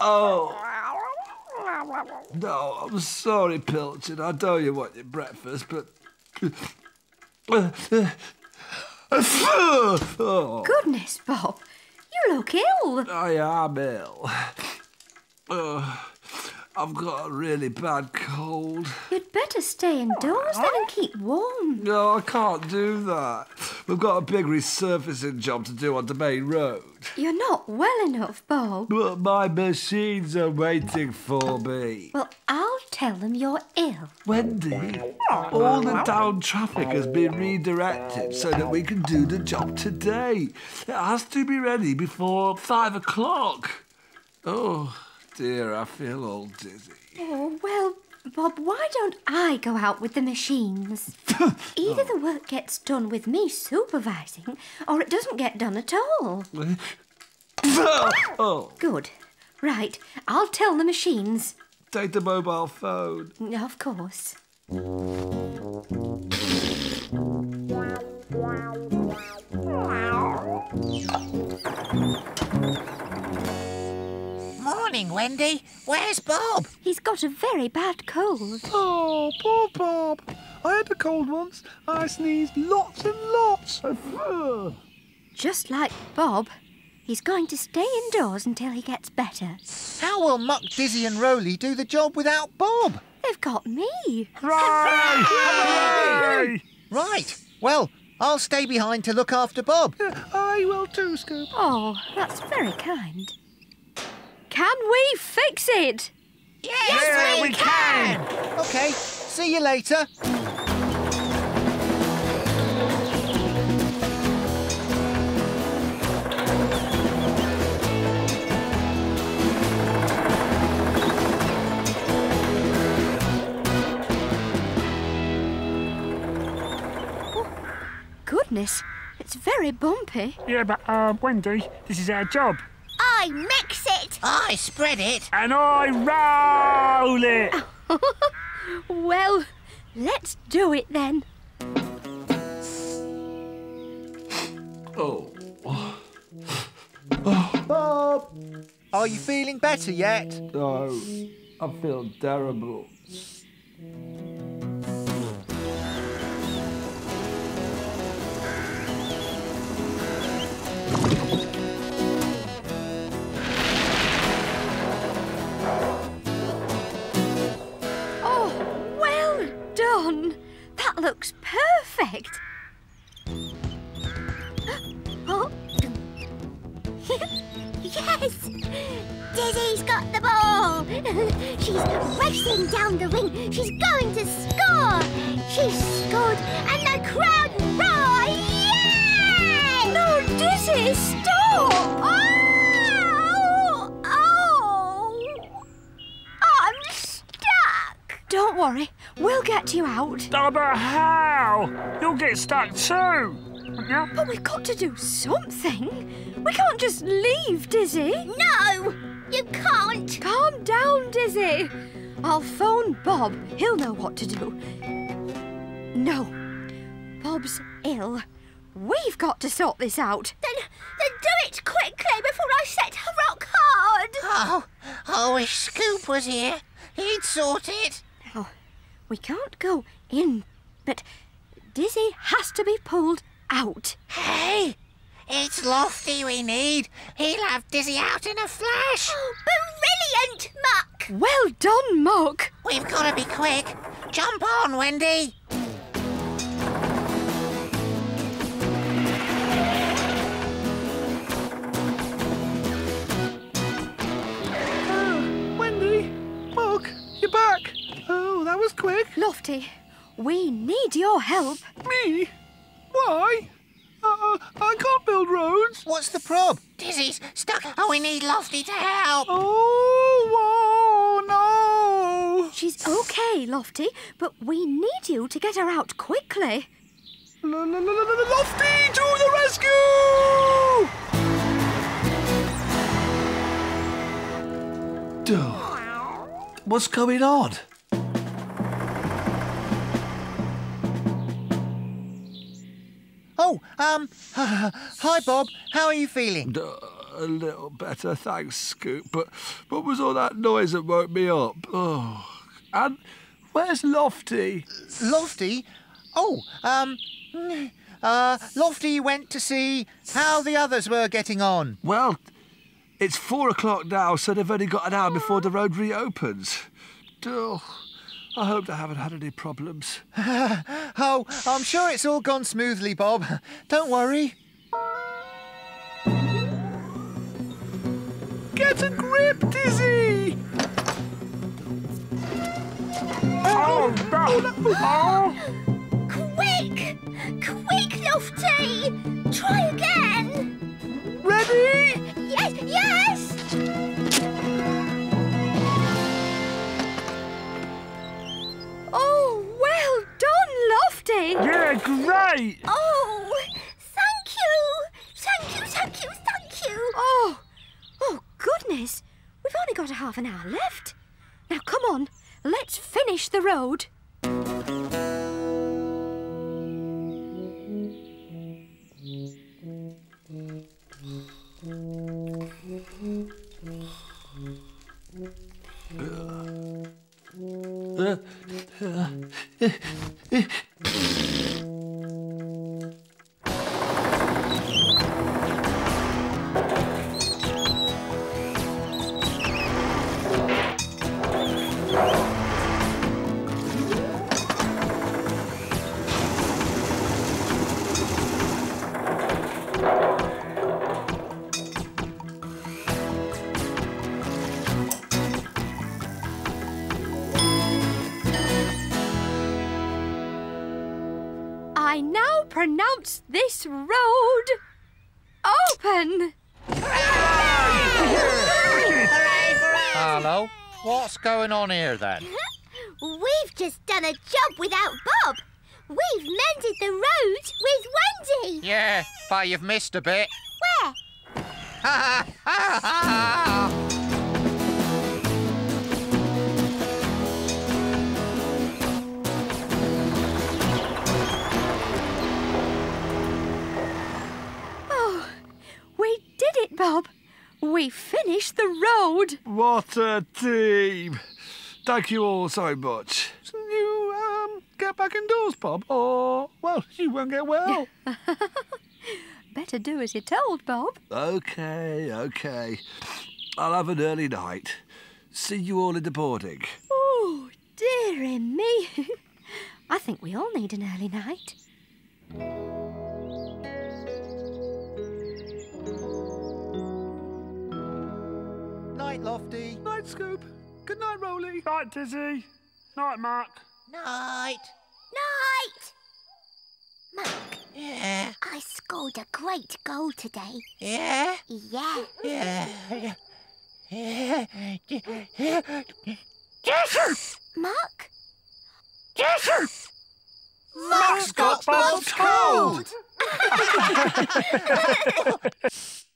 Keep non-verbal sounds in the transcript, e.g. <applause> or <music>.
Oh. No, I'm sorry, Pilchard. I know you want your breakfast, but. Oh, Goodness, Bob, you look ill. I am ill. Oh, I've got a really bad cold. You'd better stay indoors then and keep warm. No, I can't do that. We've got a big resurfacing job to do on the main road. You're not well enough, Bob. But my machines are waiting for me. Well, I'll tell them you're ill. Wendy, all the town traffic has been redirected so that we can do the job today. It has to be ready before five o'clock. Oh, dear, I feel all dizzy. Oh, well, Bob, why don't I go out with the machines? <laughs> Either oh. the work gets done with me supervising, or it doesn't get done at all. <laughs> oh, Good. Right, I'll tell the machines. take the mobile phone. Of course. Wendy. Where's Bob? He's got a very bad cold. Oh, poor Bob. I had a cold once. I sneezed lots and lots. Just like Bob. He's going to stay indoors until he gets better. How will Muck, Dizzy and Roley do the job without Bob? They've got me. <laughs> Hooray! Right. Well, I'll stay behind to look after Bob. I will too, Scoop. Oh, that's very kind. Can we fix it? Yes, we can. Okay. See you later. Goodness, it's very bumpy. Yeah, but, uh, Wendy, this is our job. I mix it. I spread it. And I roll it. <laughs> Well, let's do it then. Oh. <gasps> Bob! Are you feeling better yet? No, I feel terrible. Looks perfect. <gasps> Oh, <laughs> Yes. Dizzy's got the ball. <laughs> She's racing down the ring. She's going to score. She's scored, and the crowd roar. Yay! no, Dizzy, stop! Oh. oh! Oh! I'm stuck. Don't worry, we'll get you out. Oh, but how? You'll get stuck too. Yeah? But we've got to do something. We can't just leave Dizzy. No, you can't. Calm down, Dizzy. I'll phone Bob. He'll know what to do. No, Bob's ill. We've got to sort this out. Then, then do it quickly before I set her rock hard. Oh, oh I wish Scoop was here. He'd sort it. We can't go in, but Dizzy has to be pulled out. Hey! It's Lofty we need. He'll have Dizzy out in a flash. Oh, brilliant, Muck! Well done, Muck! We've got to be quick. Jump on, Wendy. Ah, Wendy! You're back! Lofty. We need your help. Me? Why? Uh, I can't build roads. What's the prob? Dizzy's stuck. Oh, we need Lofty to help. Oh, whoa, no! She's okay, Lofty, but we need you to get her out quickly. L- l- l- l- l- Lofty to the rescue! Duh. What's going on? Oh, um, <laughs> hi, Bob. How are you feeling? A little better, thanks, Scoop. But what was all that noise that woke me up? Oh, and where's Lofty? Lofty? Oh, um, uh, Lofty went to see how the others were getting on. Well, it's four o'clock now, so they've only got an hour before the road reopens. Duh. I hope they haven't had any problems. <laughs> Oh, I'm sure it's all gone smoothly, Bob. Don't worry. Get a grip, Dizzy! Oh, no. Oh, Quick! Quick, Lofty! Try again! Ready? Yes, yes! Done, yeah, great. Oh, thank you! Thank you, thank you, thank you! Oh, oh, goodness. We've only got a half an hour left. Now, come on. Let's finish the road. Uh, uh, I now pronounce this road open. Hello. What's going on here then? <laughs> We've just done a job without Bob. We've mended the road with Wendy. Yeah, but you've missed a bit. Where? <laughs> Oh, Bob. We finished the road. What a team! Thank you all so much. You um get back indoors, Bob, or well, you won't get well. <laughs> <laughs> Better do as you're told, Bob. okay, okay. I'll have an early night. See you all in the boarding. Oh, dearie me. <laughs> I think we all need an early night. Night, Lofty. Night, Scoop. Good night, Roley. Night, Dizzy. Night, Muck. Night. Night! Muck, Yeah. I scored a great goal today. Yeah. Yeah. Yeah. Yeah. Yeah. Muck? Muck's got Bob's cold. <laughs> <laughs>